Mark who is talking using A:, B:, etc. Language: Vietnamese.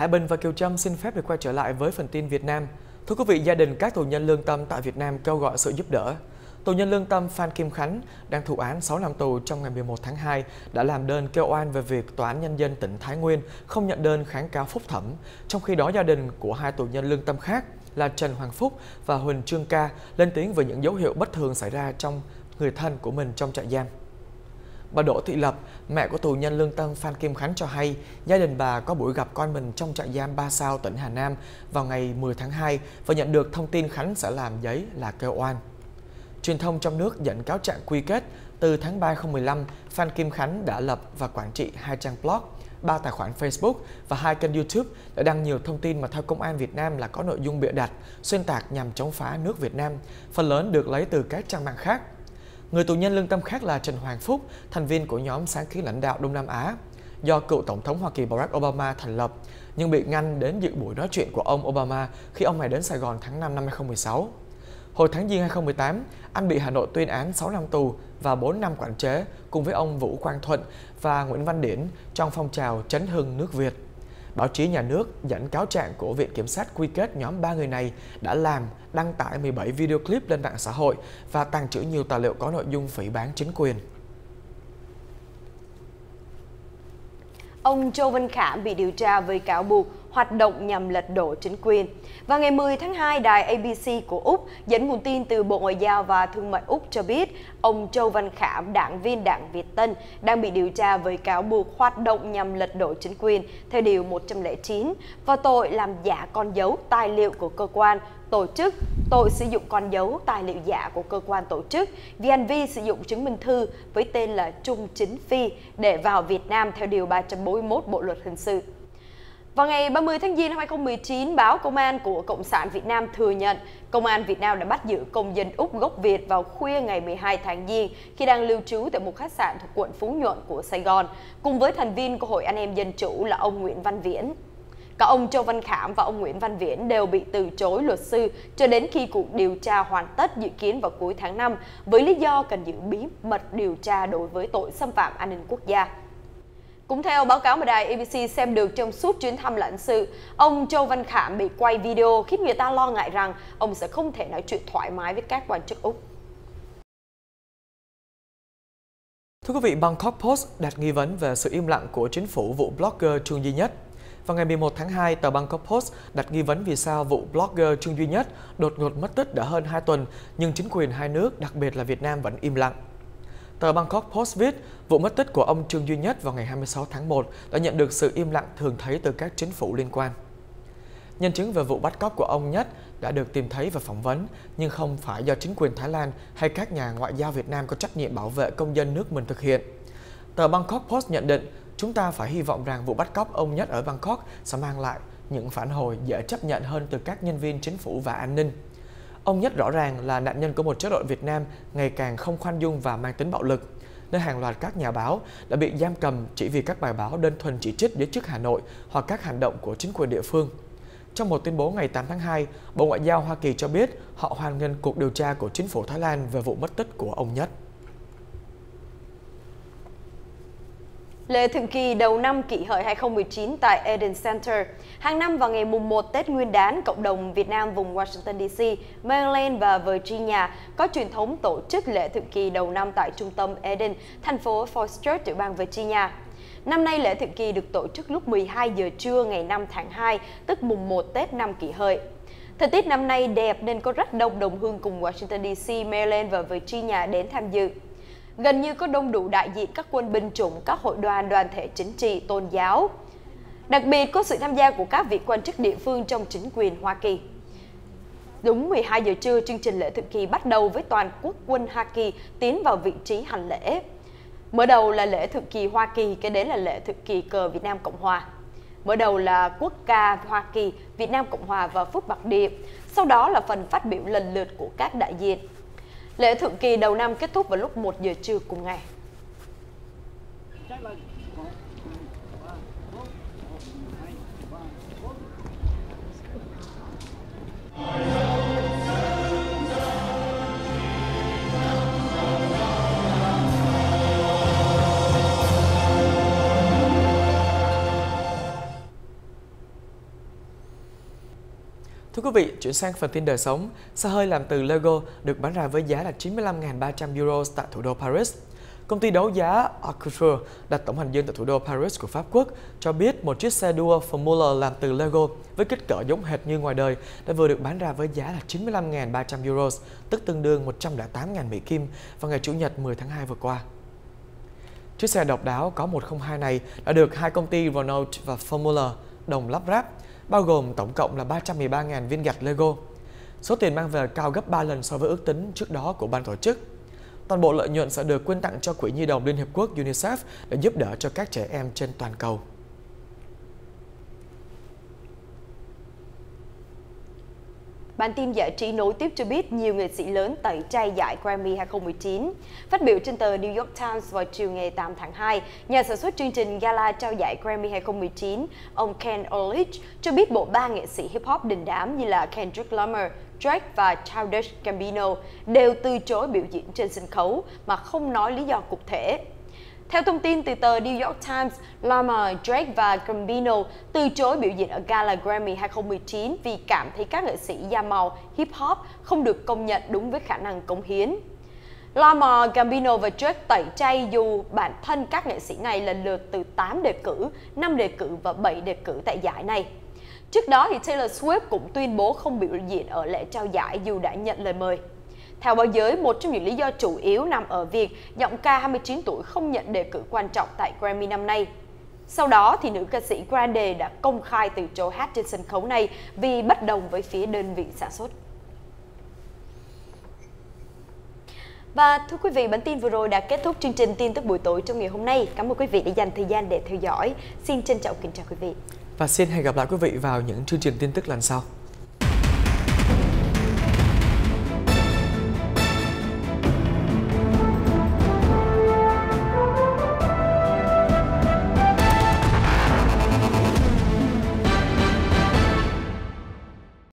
A: Hải Bình và Kiều Trâm xin phép được quay trở lại với phần tin Việt Nam. Thưa quý vị, gia đình các tù nhân lương tâm tại Việt Nam kêu gọi sự giúp đỡ. Tù nhân lương tâm Phan Kim Khánh đang thụ án 6 năm tù trong ngày 11 tháng 2 đã làm đơn kêu oan về việc Tòa án Nhân dân tỉnh Thái Nguyên không nhận đơn kháng cáo phúc thẩm. Trong khi đó, gia đình của hai tù nhân lương tâm khác là Trần Hoàng Phúc và Huỳnh Trương Ca lên tiếng về những dấu hiệu bất thường xảy ra trong người thân của mình trong trại giam. Bà Đỗ Thị Lập, mẹ của tù nhân lương tâm Phan Kim Khánh cho hay, gia đình bà có buổi gặp con mình trong trại giam Ba Sao, tỉnh Hà Nam vào ngày 10 tháng 2 và nhận được thông tin Khánh sẽ làm giấy là kêu oan. Truyền thông trong nước dẫn cáo trạng quy kết từ tháng 3 2015, Phan Kim Khánh đã lập và quản trị hai trang blog, ba tài khoản Facebook và hai kênh YouTube đã đăng nhiều thông tin mà theo Công an Việt Nam là có nội dung bịa đặt, xuyên tạc nhằm chống phá nước Việt Nam, phần lớn được lấy từ các trang mạng khác. Người tù nhân lương tâm khác là Trần Hoàng Phúc, thành viên của nhóm sáng kiến lãnh đạo Đông Nam Á, do cựu Tổng thống Hoa Kỳ Barack Obama thành lập, nhưng bị ngăn đến dự buổi nói chuyện của ông Obama khi ông này đến Sài Gòn tháng 5 năm 2016. Hồi tháng Giêng 2018, anh bị Hà Nội tuyên án 6 năm tù và 4 năm quản chế cùng với ông Vũ Quang Thuận và Nguyễn Văn Điển trong phong trào chấn hưng nước Việt. Báo chí nhà nước dẫn cáo trạng của Viện Kiểm sát quy kết nhóm ba người này đã làm, đăng tải 17 video clip lên mạng xã hội và tàng trữ nhiều tài liệu có nội dung phỉ bán chính quyền.
B: Ông Châu Văn Khảm bị điều tra với cáo buộc hoạt động nhằm lật đổ chính quyền. Và ngày 10 tháng 2, đài ABC của Úc dẫn nguồn tin từ Bộ Ngoại giao và Thương mại Úc cho biết ông Châu Văn Khảm, đảng viên đảng Việt Tân, đang bị điều tra với cáo buộc hoạt động nhằm lật đổ chính quyền theo Điều 109 và tội làm giả con dấu tài liệu của cơ quan tổ chức tội sử dụng con dấu tài liệu giả của cơ quan tổ chức vì hành vi sử dụng chứng minh thư với tên là Trung Chính Phi để vào Việt Nam theo Điều 341 Bộ Luật Hình sự. Vào ngày 30 tháng Giêng năm 2019, báo Công an của Cộng sản Việt Nam thừa nhận Công an Việt Nam đã bắt giữ công dân Úc gốc Việt vào khuya ngày 12 tháng Giêng khi đang lưu trú tại một khách sạn thuộc quận Phú Nhuận của Sài Gòn, cùng với thành viên của Hội Anh em Dân Chủ là ông Nguyễn Văn Viễn. Cả ông Châu Văn Khảm và ông Nguyễn Văn Viễn đều bị từ chối luật sư cho đến khi cuộc điều tra hoàn tất dự kiến vào cuối tháng 5 với lý do cần giữ bí mật điều tra đối với tội xâm phạm an ninh quốc gia. Cũng theo báo cáo mà đài ABC xem được trong suốt chuyến thăm lãnh sự, ông Châu Văn Khảm bị quay video khiến người ta lo ngại rằng ông sẽ không thể nói chuyện thoải mái với các quan chức Úc.
A: Thưa quý vị, Bangkok Post đặt nghi vấn về sự im lặng của chính phủ vụ blogger Trương Duy Nhất. Vào ngày 11 tháng 2, tờ Bangkok Post đặt nghi vấn vì sao vụ blogger Trương Duy Nhất đột ngột mất tích đã hơn 2 tuần, nhưng chính quyền hai nước, đặc biệt là Việt Nam vẫn im lặng. Tờ Bangkok Post viết, vụ mất tích của ông Trương Duy Nhất vào ngày 26 tháng 1 đã nhận được sự im lặng thường thấy từ các chính phủ liên quan. Nhân chứng về vụ bắt cóc của ông Nhất đã được tìm thấy và phỏng vấn, nhưng không phải do chính quyền Thái Lan hay các nhà ngoại giao Việt Nam có trách nhiệm bảo vệ công dân nước mình thực hiện. Tờ Bangkok Post nhận định, chúng ta phải hy vọng rằng vụ bắt cóc ông Nhất ở Bangkok sẽ mang lại những phản hồi dễ chấp nhận hơn từ các nhân viên chính phủ và an ninh. Ông Nhất rõ ràng là nạn nhân của một chế độ Việt Nam ngày càng không khoan dung và mang tính bạo lực, nơi hàng loạt các nhà báo đã bị giam cầm chỉ vì các bài báo đơn thuần chỉ trích giới chức Hà Nội hoặc các hành động của chính quyền địa phương. Trong một tuyên bố ngày 8 tháng 2, Bộ Ngoại giao Hoa Kỳ cho biết họ hoan nghênh cuộc điều tra của chính phủ Thái Lan về vụ mất tích của ông Nhất.
B: Lễ thượng kỳ đầu năm kỷ hợi 2019 tại Eden Center. Hàng năm vào ngày mùng 1 Tết Nguyên đán, cộng đồng Việt Nam vùng Washington DC, Maryland và Virginia có truyền thống tổ chức lễ thượng kỳ đầu năm tại trung tâm Eden, thành phố Foster, tiểu bang Virginia. Năm nay lễ thượng kỳ được tổ chức lúc 12 giờ trưa ngày 5 tháng 2, tức mùng 1 Tết năm kỷ hợi. Thời tiết năm nay đẹp nên có rất đông đồng hương cùng Washington DC, Maryland và Virginia đến tham dự gần như có đông đủ đại diện các quân binh chủng, các hội đoàn, đoàn thể chính trị, tôn giáo. Đặc biệt có sự tham gia của các vị quan chức địa phương trong chính quyền Hoa Kỳ. Đúng 12 giờ trưa, chương trình lễ thượng kỳ bắt đầu với toàn quốc quân Hoa Kỳ tiến vào vị trí hành lễ. Mở đầu là lễ thượng kỳ Hoa Kỳ, cái đến là lễ thượng kỳ cờ Việt Nam Cộng Hòa. Mở đầu là quốc ca Hoa Kỳ, Việt Nam Cộng Hòa và Phúc Bạc Điệp. Sau đó là phần phát biểu lần lượt của các đại diện. Lễ thượng kỳ đầu năm kết thúc vào lúc 1 giờ trưa cùng ngày.
A: Thưa quý vị, chuyển sang phần tin đời sống, xe hơi làm từ Lego được bán ra với giá là 95.300 euro tại thủ đô Paris. Công ty đấu giá Arcouture đặt tổng hành dinh tại thủ đô Paris của Pháp Quốc cho biết một chiếc xe đua Formula làm từ Lego với kích cỡ giống hệt như ngoài đời đã vừa được bán ra với giá là 95.300 euro, tức tương đương 108.000 Mỹ Kim vào ngày Chủ nhật 10 tháng 2 vừa qua. Chiếc xe độc đáo có 102 này đã được hai công ty Renault và Formula đồng lắp ráp, bao gồm tổng cộng là 313.000 viên gạch Lego. Số tiền mang về cao gấp 3 lần so với ước tính trước đó của ban tổ chức. Toàn bộ lợi nhuận sẽ được quyên tặng cho Quỹ Nhi đồng Liên Hiệp Quốc UNICEF để giúp đỡ cho các trẻ em trên toàn cầu.
B: Bản tin giải trí nối tiếp cho biết nhiều nghệ sĩ lớn tẩy chay giải Grammy 2019. Phát biểu trên tờ New York Times vào chiều ngày 8 tháng 2, nhà sản xuất chương trình gala trao giải Grammy 2019, ông Ken Olich cho biết bộ ba nghệ sĩ hip hop đình đám như là Kendrick Lamar, Drake và Childish Gambino đều từ chối biểu diễn trên sân khấu mà không nói lý do cụ thể. Theo thông tin từ tờ New York Times, Lamar, Drake và Gambino từ chối biểu diễn ở Gala Grammy 2019 vì cảm thấy các nghệ sĩ da màu hip hop không được công nhận đúng với khả năng cống hiến. Lamar, Gambino và Drake tẩy chay dù bản thân các nghệ sĩ này lần lượt từ 8 đề cử, 5 đề cử và 7 đề cử tại giải này. Trước đó thì Taylor Swift cũng tuyên bố không biểu diễn ở lễ trao giải dù đã nhận lời mời. Theo báo giới, một trong những lý do chủ yếu nằm ở việc giọng ca 29 tuổi không nhận đề cử quan trọng tại Grammy năm nay. Sau đó thì nữ ca sĩ Grande đã công khai từ chối hát trên sân khấu này vì bất đồng với phía đơn vị sản xuất. Và thưa quý vị, bản tin vừa rồi đã kết thúc chương trình tin tức buổi tối trong ngày hôm nay. Cảm ơn quý vị đã dành thời gian để theo dõi. Xin trân trọng kính chào quý vị.
A: Và xin hẹn gặp lại quý vị vào những chương trình tin tức lần sau.